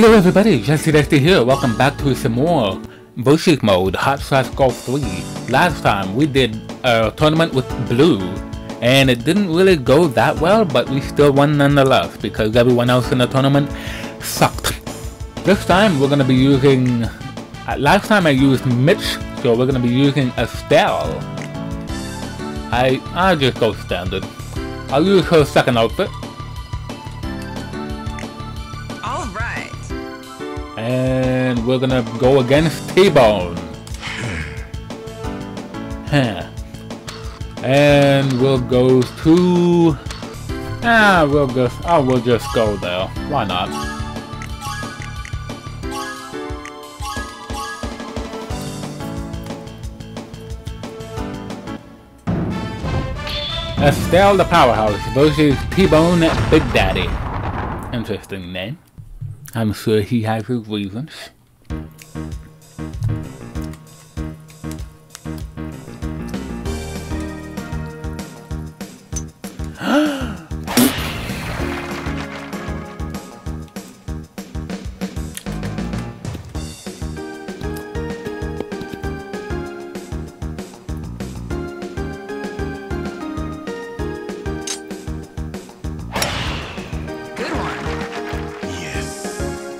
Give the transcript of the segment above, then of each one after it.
Hello everybody, Jesse Dexter here. Welcome back to some more Versus Mode Hot Shots Golf 3. Last time we did a tournament with Blue, and it didn't really go that well, but we still won nonetheless because everyone else in the tournament sucked. This time we're going to be using... Uh, last time I used Mitch, so we're going to be using Estelle. I, I'll just go standard. I'll use her second outfit. And we're gonna go against T-Bone. and we'll go to... Ah, we'll just... Oh, we'll just go there. Why not? Estelle the Powerhouse versus T-Bone Big Daddy. Interesting name. I'm sure he has his reasons.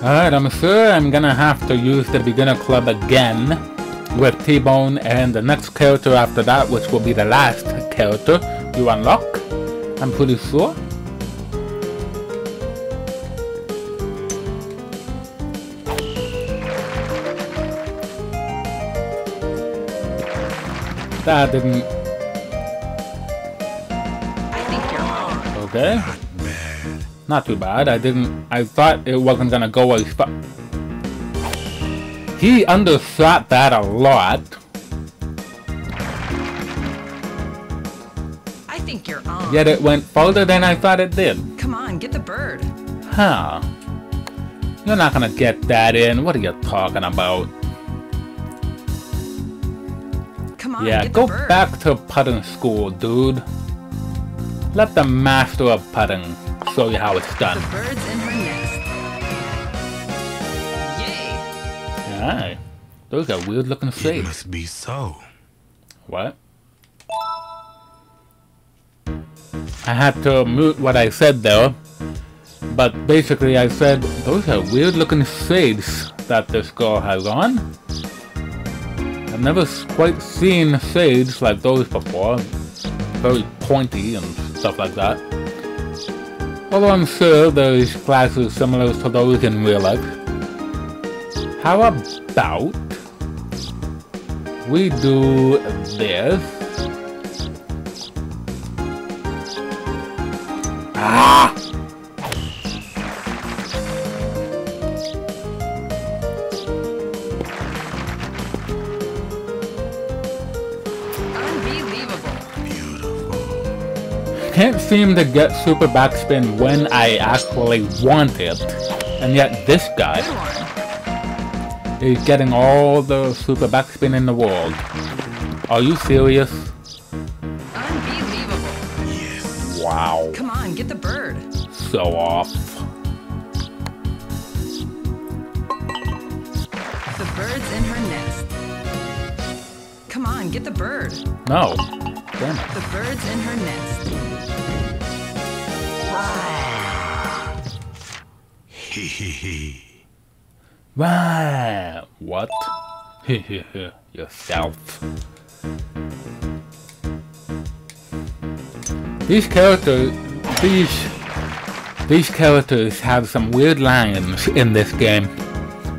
Alright, I'm sure I'm gonna have to use the beginner club again with T-Bone and the next character after that, which will be the last character you unlock. I'm pretty sure. That didn't... I think you're wrong. Okay. Not too bad. I didn't... I thought it wasn't gonna go as far. He undershot that a lot. I think you're on. Yet it went farther than I thought it did. Come on, get the bird. Huh. You're not gonna get that in. What are you talking about? Come on, Yeah, get go the bird. back to putting school, dude. Let the master of putting show you how it's done. The bird's in her nest. Yay! Alright. Those are weird looking It must be so. What? I had to mute what I said there. But basically I said, those are weird looking shades that this girl has on. I've never quite seen shades like those before. Very pointy and stuff like that. Although I'm sure there's classes similar to those in real life. How about we do this? Ah! Can't seem to get super backspin when I actually want it. And yet this guy is getting all the super backspin in the world. Are you serious? Unbelievable. Yes. Wow. Come on, get the bird. So off. The bird's in her nest. Come on, get the bird. No. Damn it. The bird's in her nest. Wow. What? Yourself. These characters, these, these characters have some weird lines in this game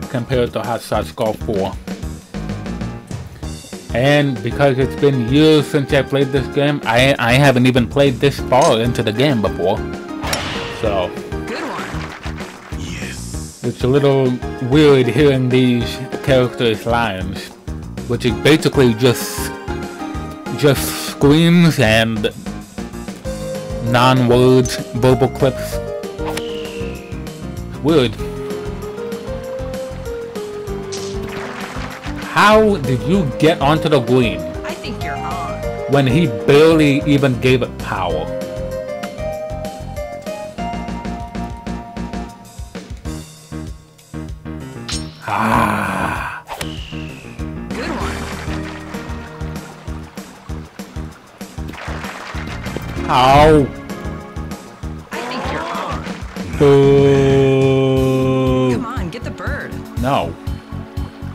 compared to Hot Shots Golf 4. And because it's been years since I played this game, I, I haven't even played this far into the game before. So, Good one. Yes. it's a little weird hearing these characters' lines, which is basically just just screams and non-words verbal clips. Weird. How did you get onto the green I think you're on. when he barely even gave it power? Ow! I think you're on. Boo! Come on, get the bird. No.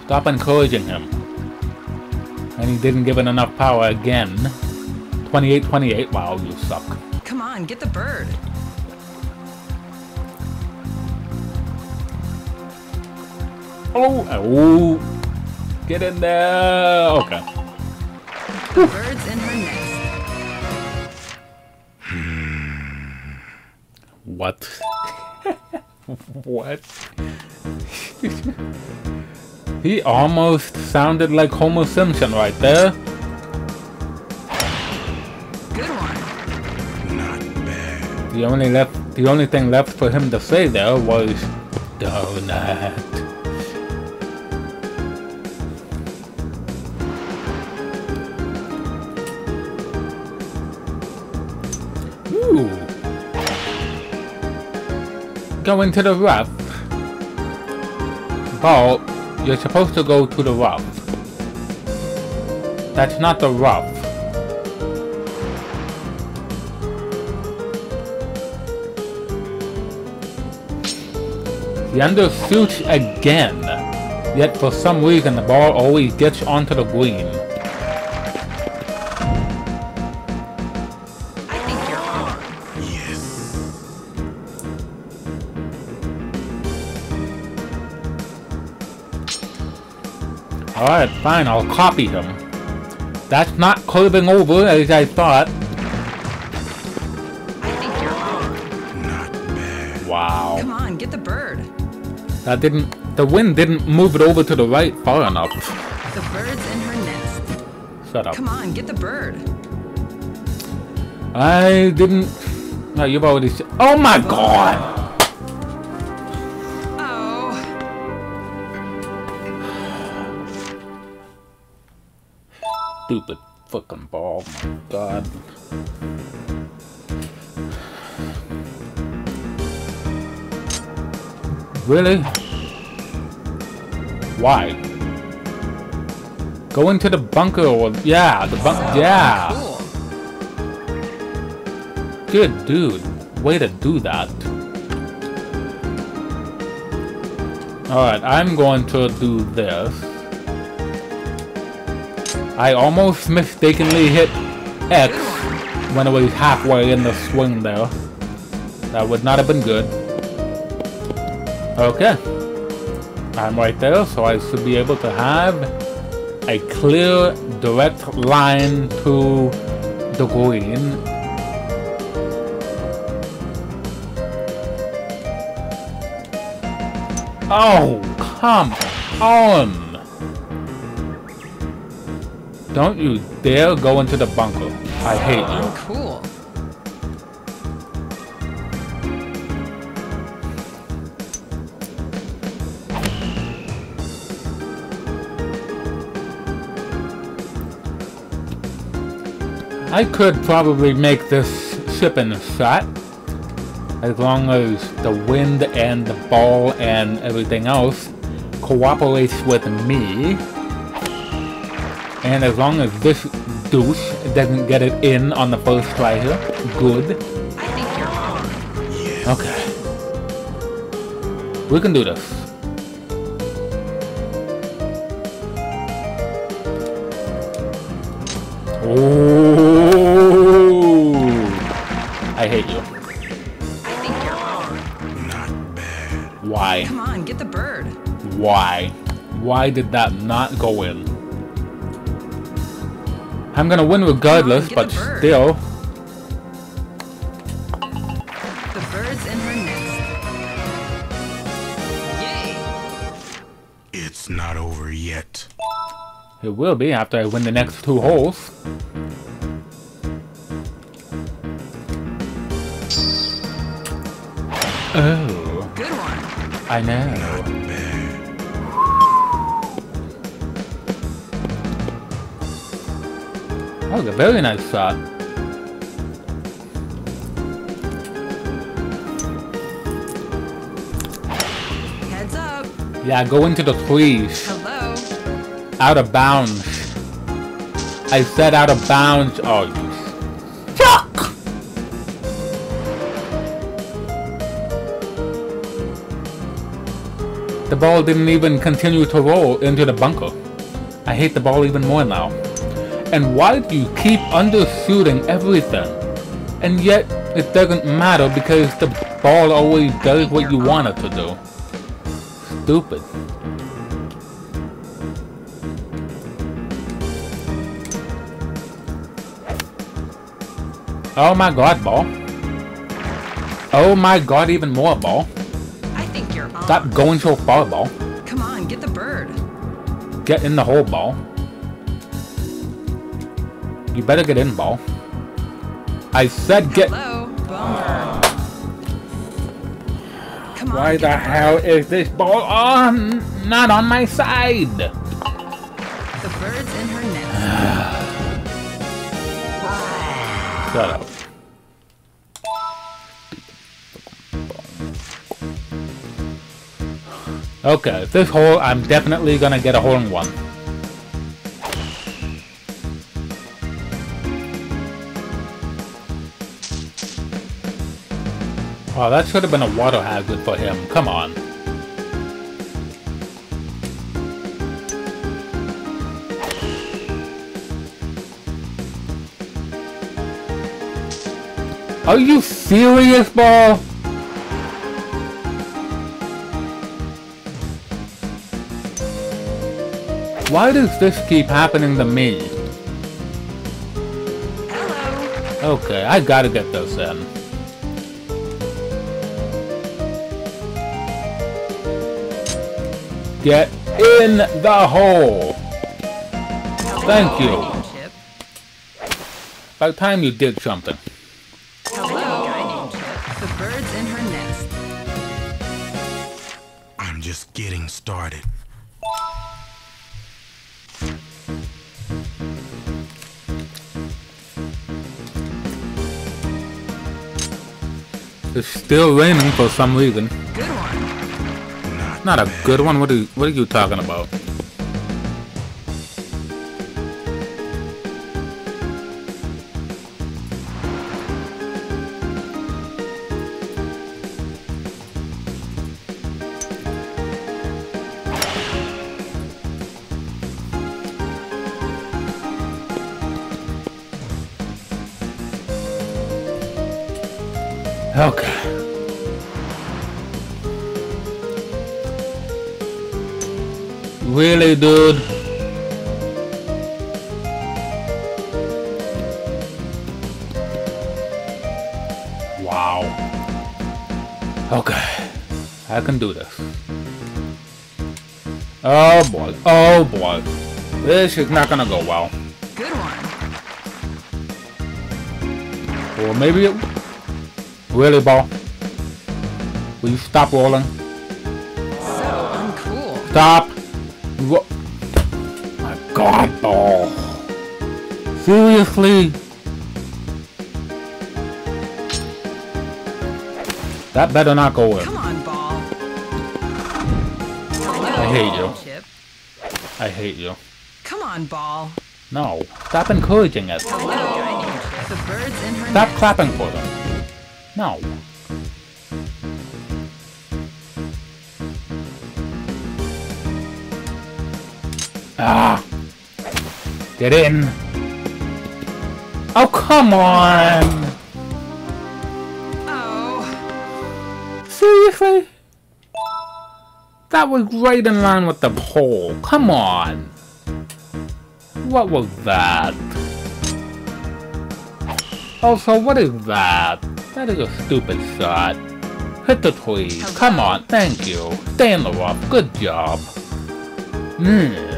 Stop encouraging him. And he didn't give it enough power again. 28-28. Wow, you suck. Come on, get the bird. Oh, oh. Get in there. Okay. The bird's in her nest. What? what? he almost sounded like Homer Simpson right there. Good one. Not bad. The only left, the only thing left for him to say there was donut. Go into the rough. Ball, you're supposed to go to the rough. That's not the rough. The undershoots again. Yet for some reason the ball always gets onto the green. Fine, I'll copy him. That's not curving over as I thought. I think you're on. Not bad. Wow. Come on, get the bird. That didn't... The wind didn't move it over to the right far enough. The bird's in her nest. Shut up. Come on, get the bird. I didn't... No, you've already... Oh my god! Stupid fucking ball. My god. Really? Why? Go into the bunker or yeah, the bunker. yeah. Good dude. Way to do that. Alright, I'm going to do this. I almost mistakenly hit X when it was halfway in the swing there. That would not have been good. Okay. I'm right there, so I should be able to have a clear, direct line to the green. Oh, come on! Don't you dare go into the bunker. I hate you. Cool. I could probably make this ship in a shot. As long as the wind and the ball and everything else cooperates with me. And as long as this douche doesn't get it in on the first try here. Good. I think you're on. Yes. Okay. We can do this. Oh! I hate you. I think you're on. Not bad. Why? Come on, get the bird. Why? Why did that not go in? I'm gonna win regardless, get but still. The bird's in her nest. Yay! It's not over yet. It will be after I win the next two holes. Oh, Good one. I know. That was a very nice shot. Heads up. Yeah, go into the trees. Hello. Out of bounds. I said out of bounds. Oh, fuck! The ball didn't even continue to roll into the bunker. I hate the ball even more now. And why do you keep undershooting everything? And yet, it doesn't matter because the ball always does what you want it to do. Stupid. Oh my god, ball. Oh my god, even more ball. I think you're on. Stop going so far, ball. Come on, get the bird. Get in the hole, ball. You better get in, ball. I said get... Hello. On. Why the hell is this ball on? Not on my side. The bird's in her nest. Shut up. Okay, this hole, I'm definitely gonna get a hole in one. Oh, that should have been a water hazard for him. Come on. Are you serious, ball? Why does this keep happening to me? Hello. Okay, I gotta get those in. Get in the hole! Thank you. About time you did something. Hello. Guy named Chip. The bird's in her nest. I'm just getting started. It's still raining for some reason. Not, a good one. What are you, what are you talking about? Okay. Really, dude? Wow. Okay. I can do this. Oh boy. Oh boy. This is not gonna go well. Good one. Or maybe it... Really, ball? Will you stop rolling? So uncool. Stop! Ro- My god, ball! Seriously? That better not go in. Come on, ball. I hate you. I hate you. Come on, ball. No. Stop encouraging it. Hello. Guy Chip. The bird's in her Stop clapping for them. No. Ah! Get in! Oh, come on! Oh. Seriously? That was right in line with the pole. Come on! What was that? Also, what is that? That is a stupid shot. Hit the tree. Come on, thank you. Stay in the rough. Good job. Mm.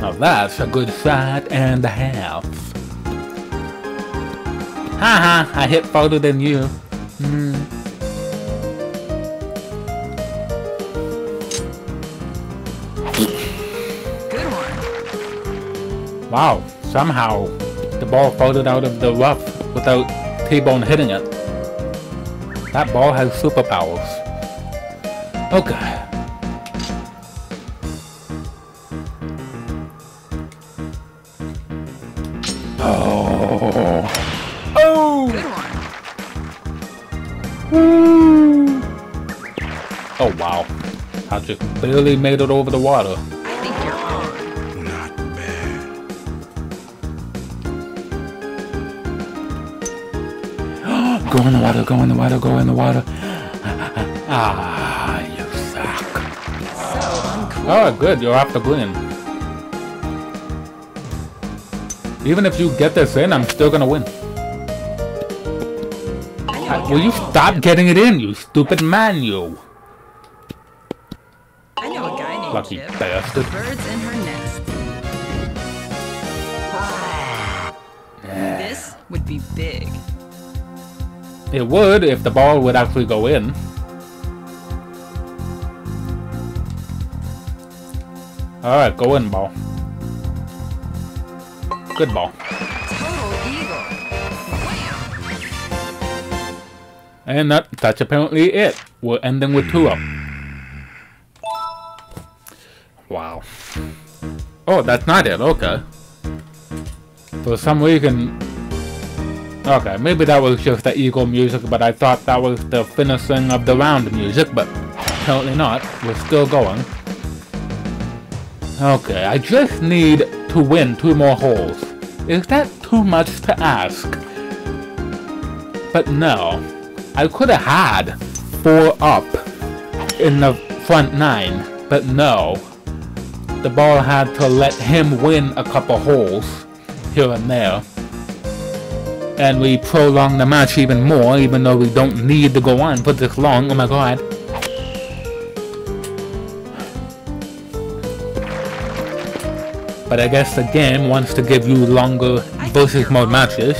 Now that's a good shot and a half. Haha, I hit farther than you. Hmm. Good one. Wow, somehow the ball floated out of the rough without T-Bone hitting it. That ball has superpowers. Okay. I just barely made it over the water. I think you're on. Not bad. Go in the water, go in the water, go in the water. Ah, you suck. So uncool. Oh, good, you're off the green. Even if you get this in, I'm still gonna win. I Will you stop getting it in, you stupid man, you? I know a guy named Lucky bastard. Birds in her nest. This would be big. It would if the ball would actually go in. Alright, go in, ball. Good ball. Total eagle. Wham! And that, that's apparently it. We're ending with two up. Wow. Oh, that's not it. Okay. For some reason... Okay, maybe that was just the eagle music, but I thought that was the finishing of the round music, but apparently not. We're still going. Okay, I just need to win two more holes. Is that too much to ask? But no, I could have had four up in the front nine, but no. The ball had to let him win a couple holes here and there. And we prolong the match even more, even though we don't need to go on for this long. Oh my god. But I guess the game wants to give you longer versus mode matches.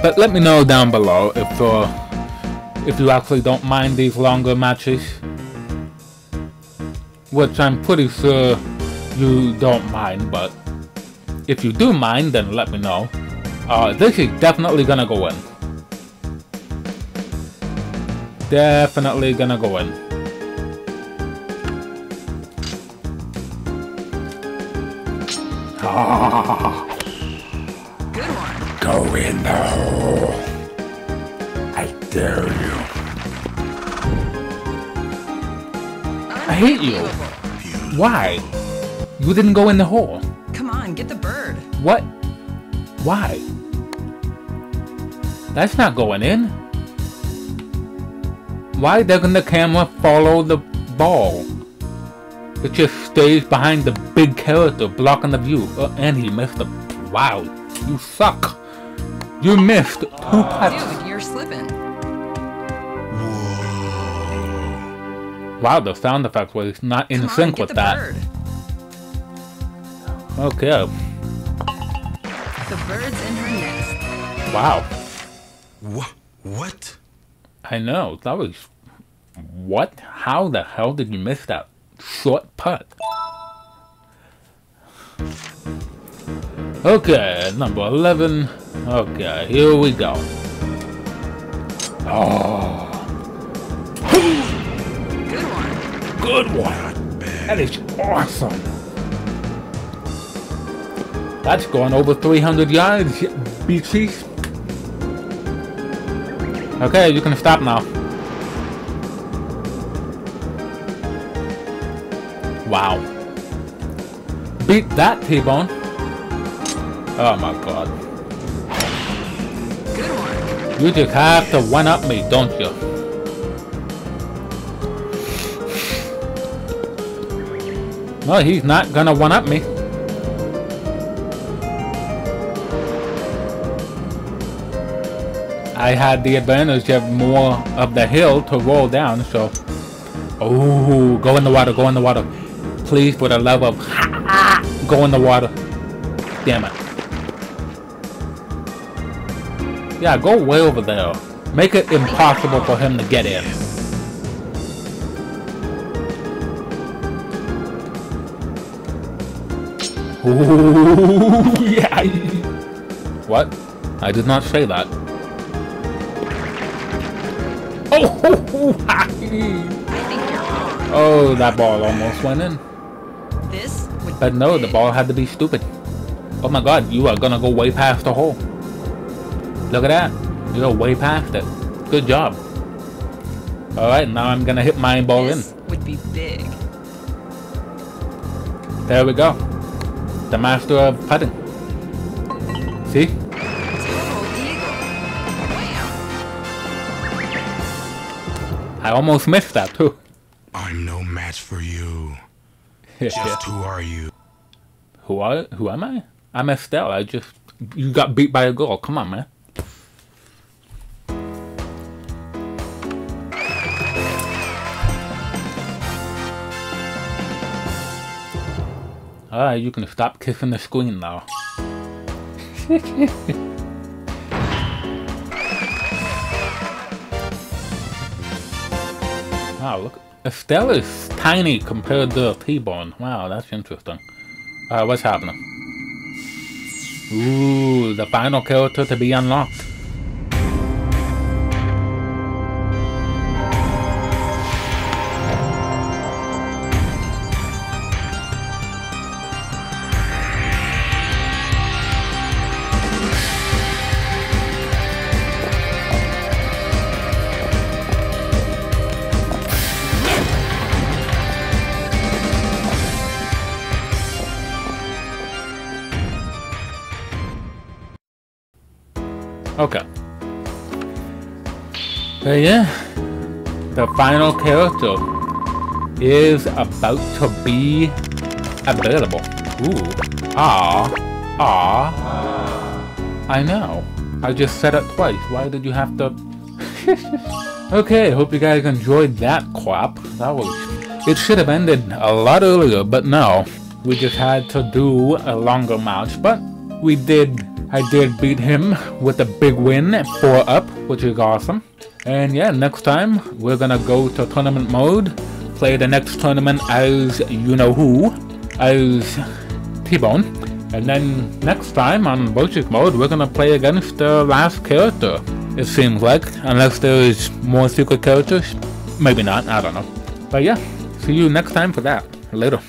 But let me know down below if uh, if you actually don't mind these longer matches. Which I'm pretty sure you don't mind, but if you do mind, then let me know. Uh, this is definitely gonna go in. Definitely gonna go in. Good one. Go in the hole. I dare you. I hate you. Why? You didn't go in the hole. Come on, get the bird. What? Why? That's not going in. Why doesn't the camera follow the ball? It just stays behind the big character blocking the view. Uh, and he missed it. Wow, you suck. You missed two putts. Dude, you're slipping. Wow, the sound effect was not in Come on, sync get with the that. bird. Okay, The bird's in her nest. wow. What? What? I know, that was... What? How the hell did you miss that short putt? Okay, number 11. Okay, here we go. Oh, Good one. good one. That is awesome. That's going over 300 yards, beaches. Okay, you can stop now. Wow. Beat that, T-Bone. Oh my god. You just have to one-up me, don't you? No, he's not gonna one-up me. I had the advantage of more of the hill to roll down, so... Oh, go in the water, go in the water. Please, for the love of... Go in the water. Damn it. Yeah, go way over there. Make it impossible for him to get in. Ooh, yeah. What? I did not say that. Oh, oh, oh think you're oh, that ball almost went in. This But no, the ball had to be stupid. Oh my god, you are gonna go way past the hole. Look at that. You're way past it. Good job. Alright, now I'm gonna hit my ball This in. would be big. There we go. The master of putting. See? I almost missed that too. I'm no match for you. Yeah. Just who are you? Who are who am I? I'm Estelle. I just you got beat by a girl. Come on, man. Alright, you can stop kissing the screen now. wow, look. Estelle is tiny compared to T-Bone. Wow, that's interesting. Uh, what's happening? Ooh, the final character to be unlocked. Yeah, the final character is about to be available. Ooh. Ah. Ah. I know. I just said it twice. Why did you have to... okay, hope you guys enjoyed that crap. That was... It should have ended a lot earlier, but no. We just had to do a longer match, but we did I did beat him with a big win, 4 up, which is awesome. And yeah, next time we're gonna go to tournament mode, play the next tournament as you know who, as T-Bone. And then next time on Bochik mode, we're gonna play against the last character, it seems like. Unless there is more secret characters. Maybe not, I don't know. But yeah, see you next time for that. Later.